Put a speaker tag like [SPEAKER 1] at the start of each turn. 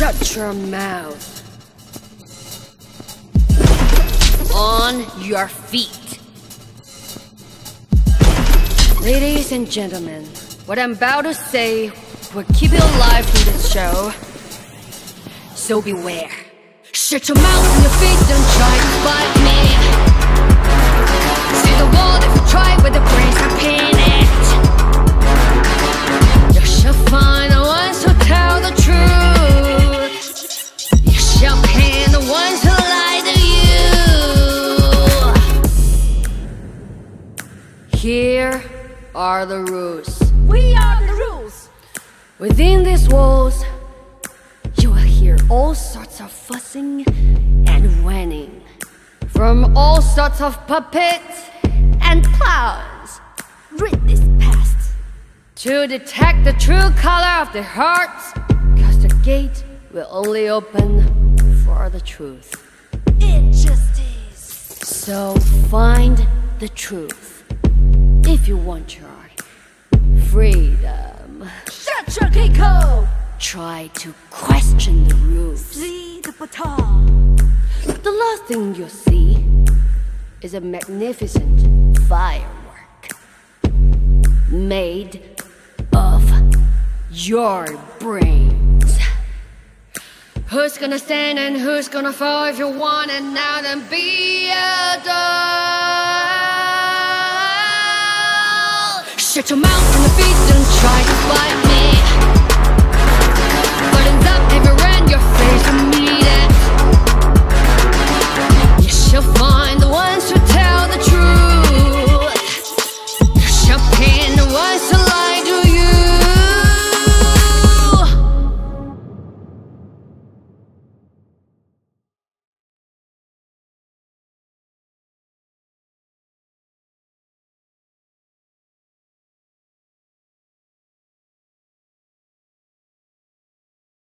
[SPEAKER 1] Shut your mouth. On your feet. Ladies and gentlemen, what I'm about to say will keep you alive through this show. So beware. Shut your mouth and your feet, don't try to fight me. Here are the rules.
[SPEAKER 2] We are the rules.
[SPEAKER 1] Within these walls, you will hear all sorts of fussing and whining from all sorts of puppets and clowns.
[SPEAKER 2] Read this past.
[SPEAKER 1] To detect the true color of the hearts, cause the gate will only open for the truth.
[SPEAKER 2] Injustice.
[SPEAKER 1] So find the truth if you want your freedom.
[SPEAKER 2] Shut your Kiko.
[SPEAKER 1] Try to question the rules.
[SPEAKER 2] See the baton.
[SPEAKER 1] The last thing you'll see is a magnificent firework made of your brains. Who's gonna stand and who's gonna fall if you want it now then be adult? Shut your mouth and the feet don't try to fight me.